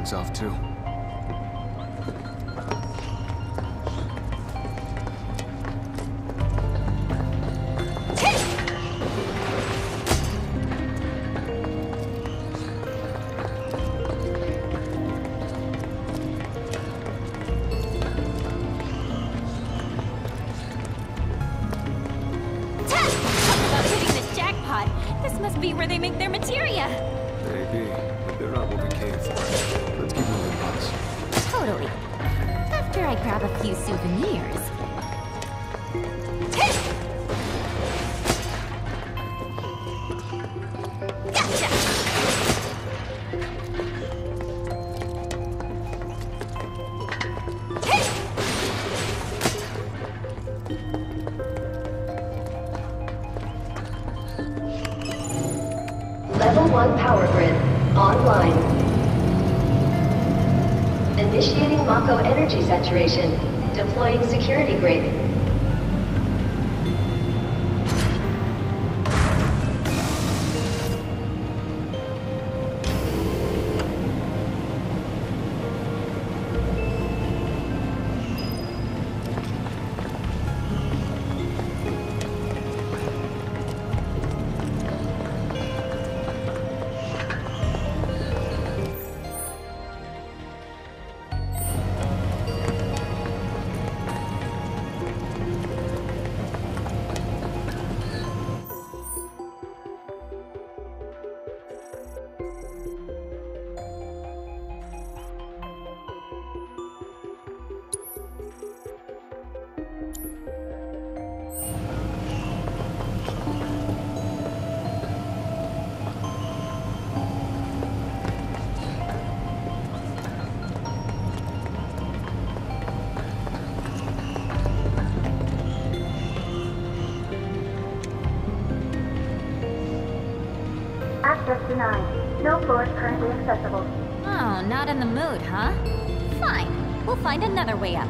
things off too. energy saturation, deploying security grid, just denied. No floors currently accessible. Oh, not in the mood, huh? Fine. We'll find another way up.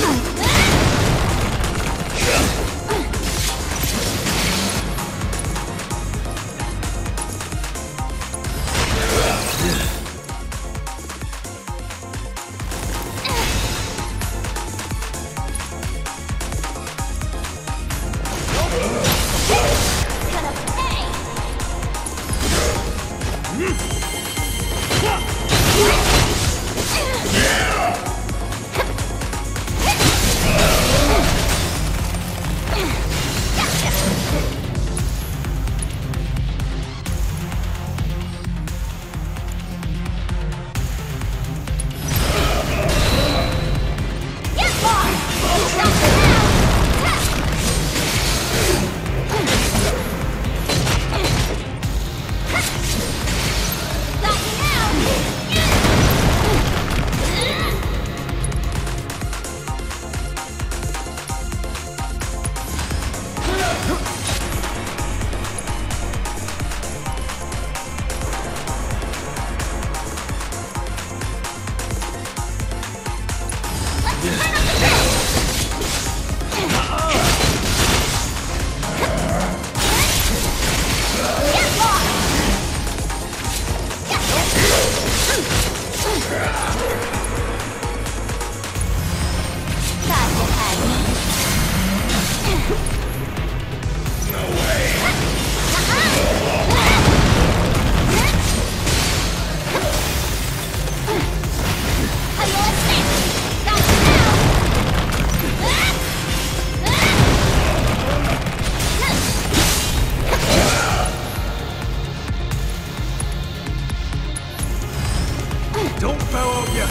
Ugh! Don't bow out yet.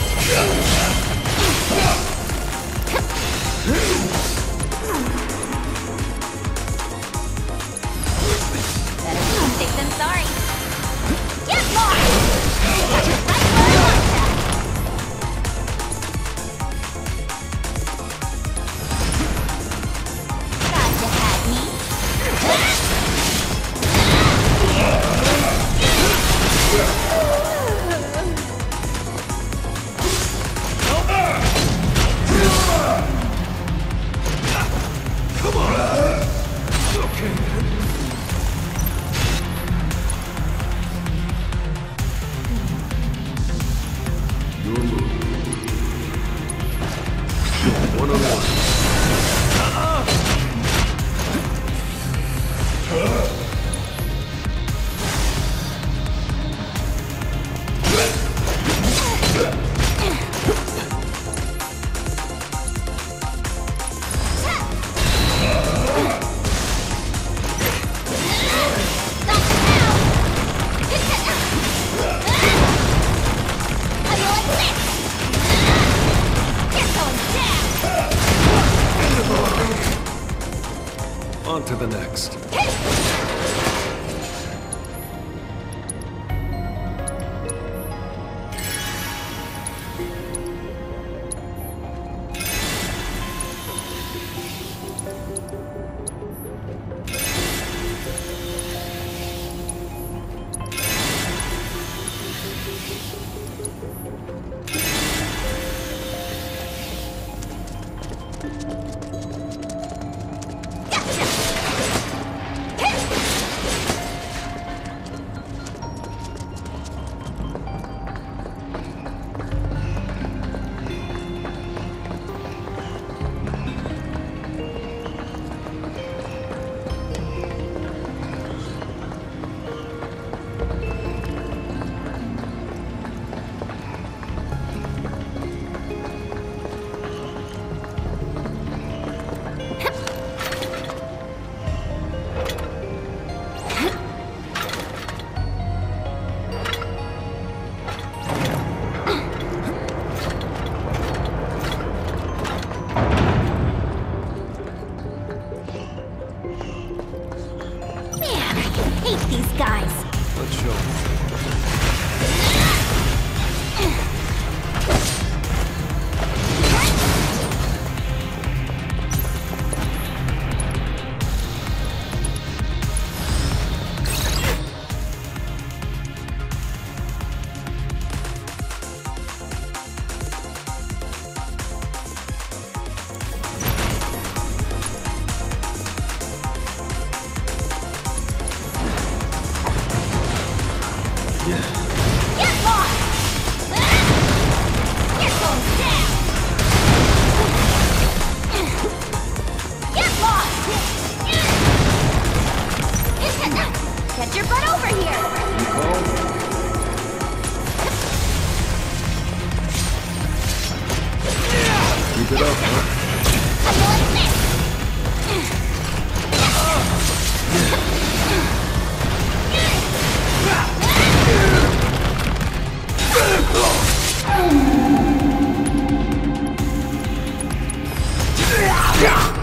Got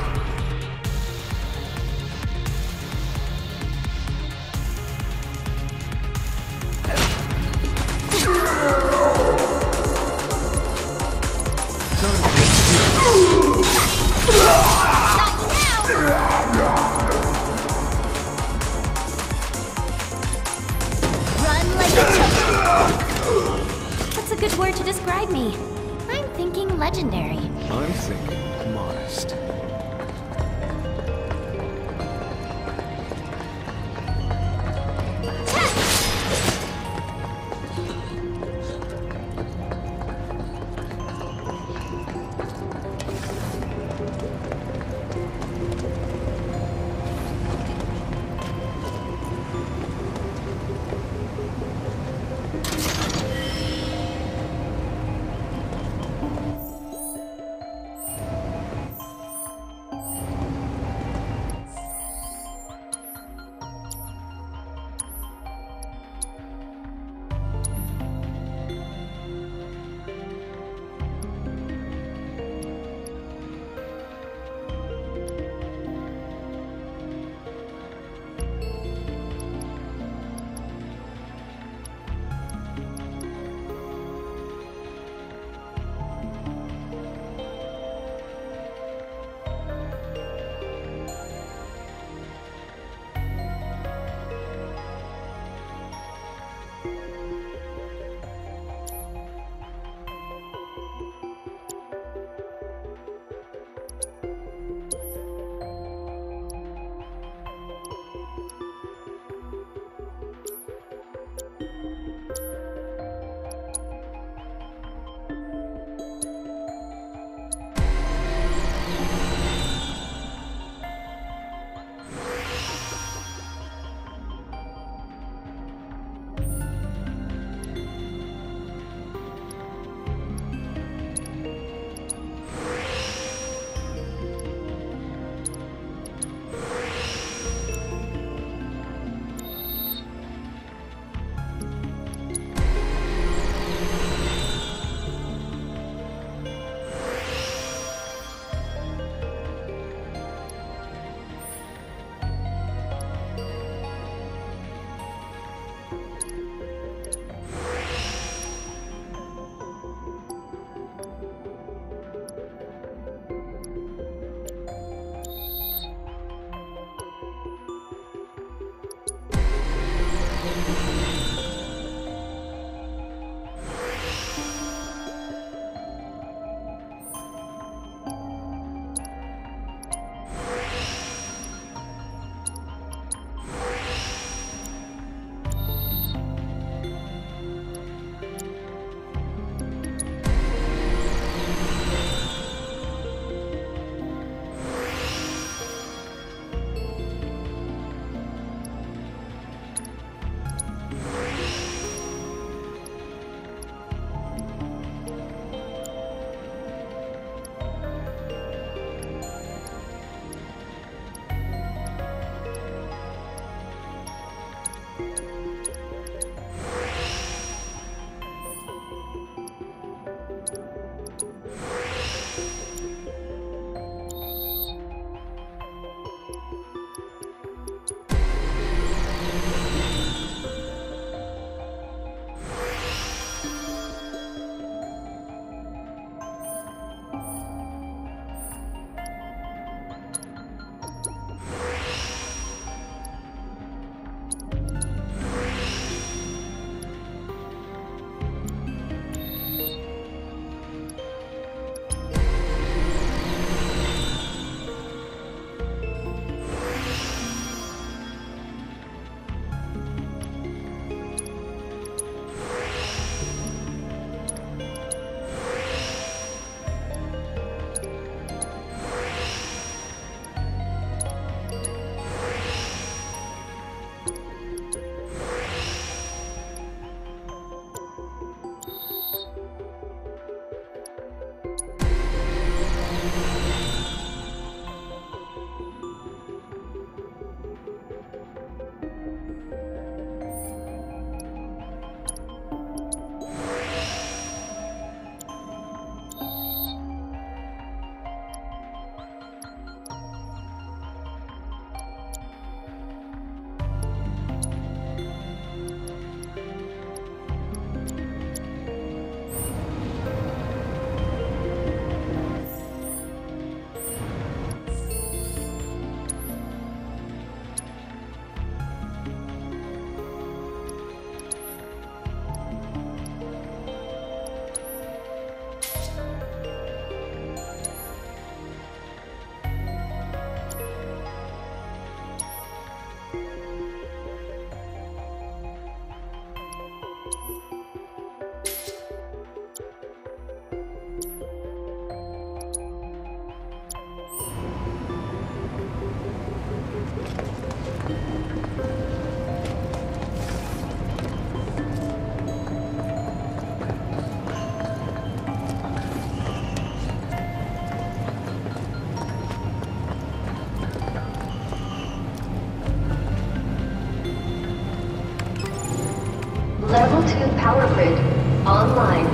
online.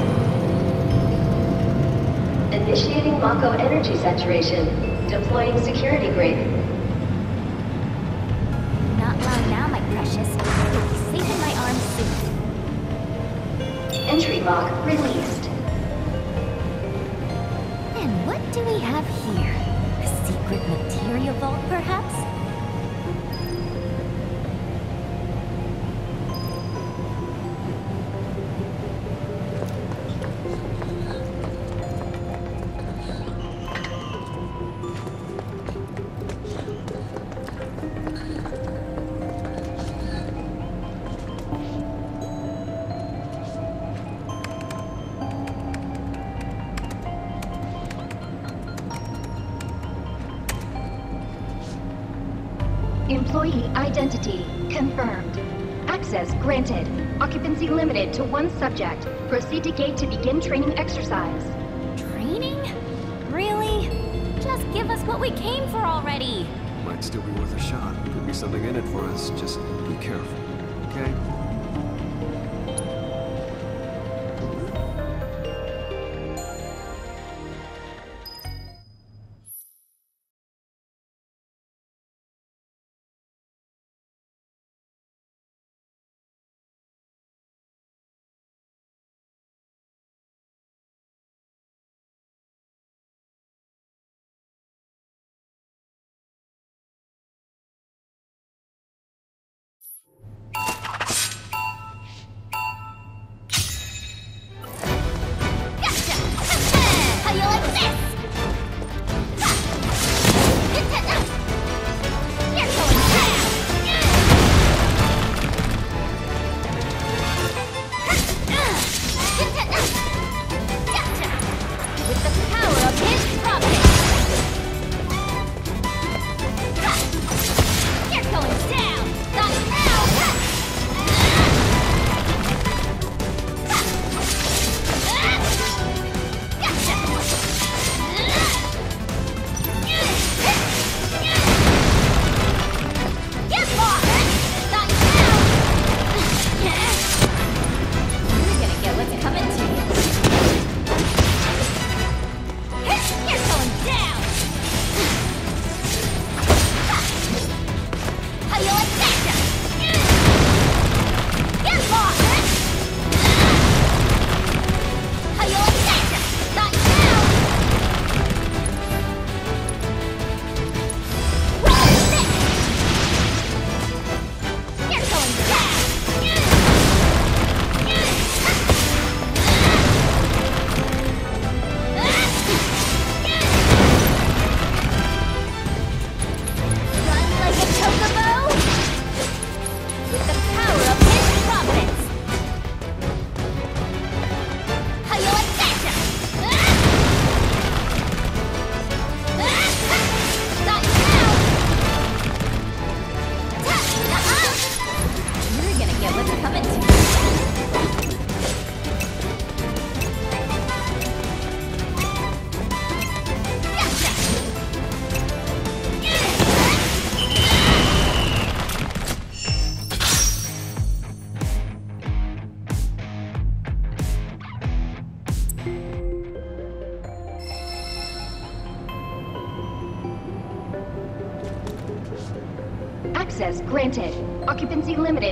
Initiating Mako energy saturation. Deploying security grid. Employee identity confirmed. Access granted. Occupancy limited to one subject. Proceed to gate to begin training exercise. Training? Really? Just give us what we came for already. Might still be worth a shot. Could be something in it for us. Just be careful, okay?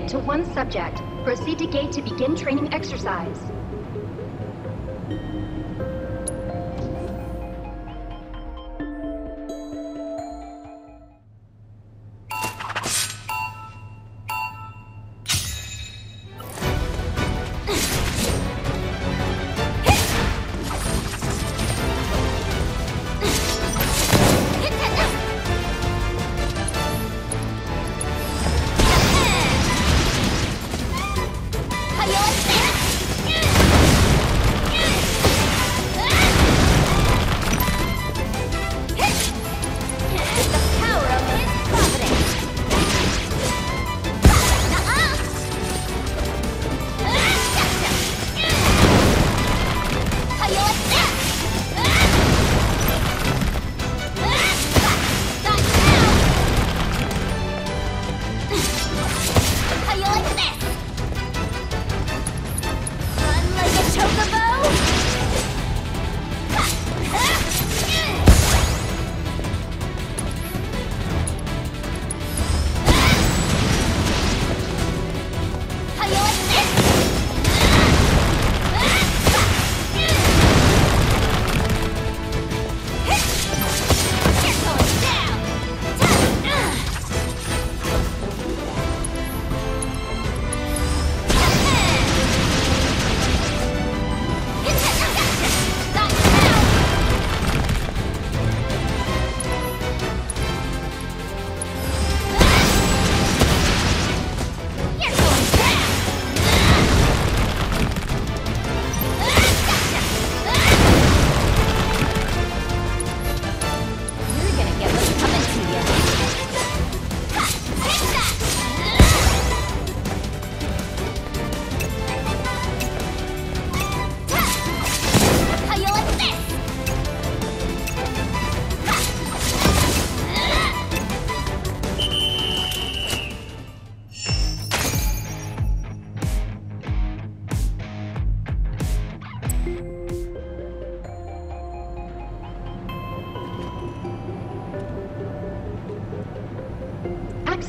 To one subject. Proceed to gate to begin training exercise. That?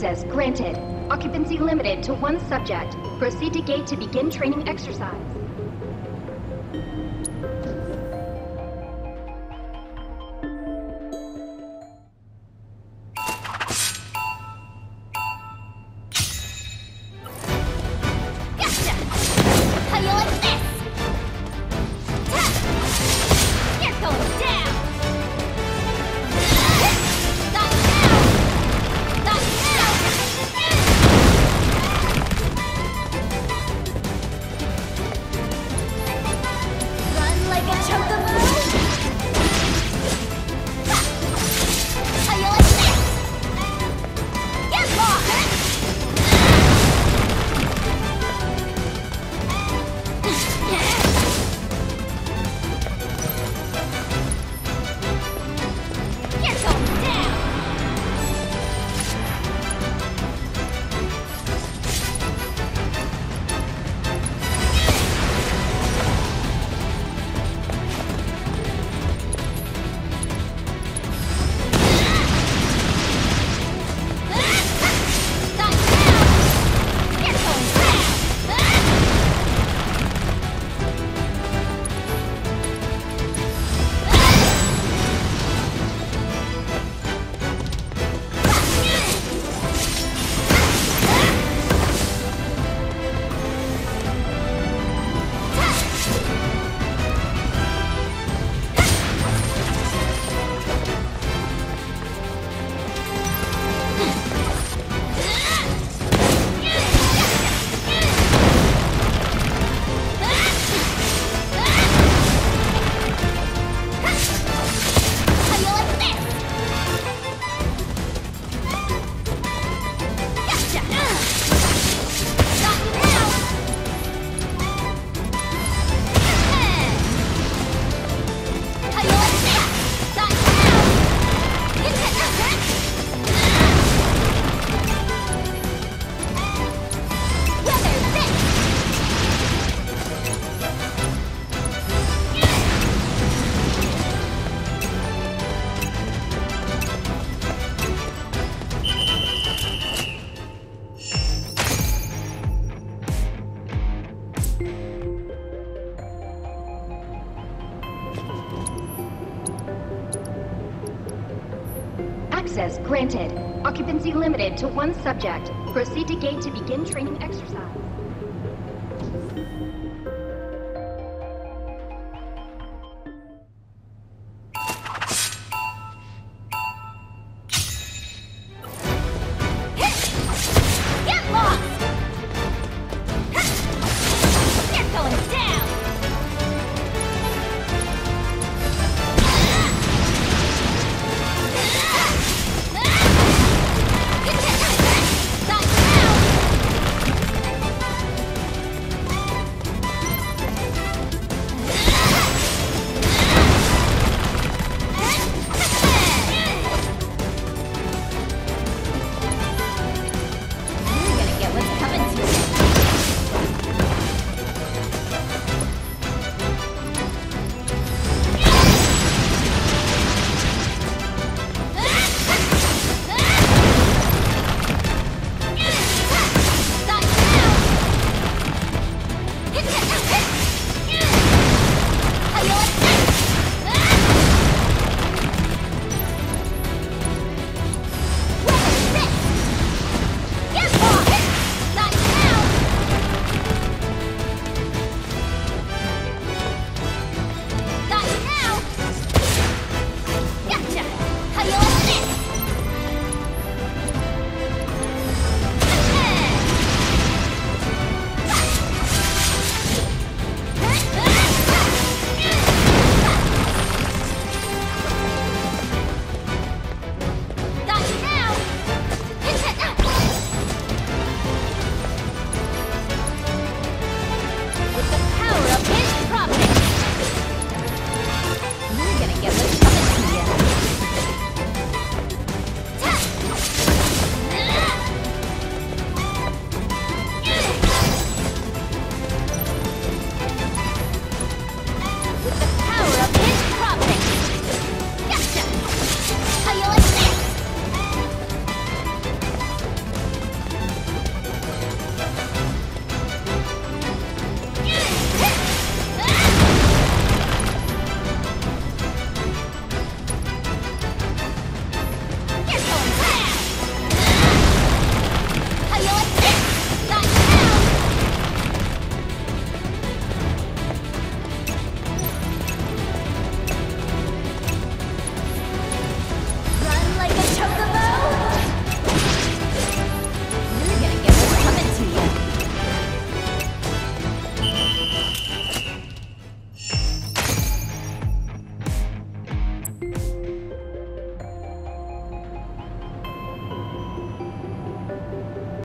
Access granted. Occupancy limited to one subject. Proceed to gate to begin training exercise.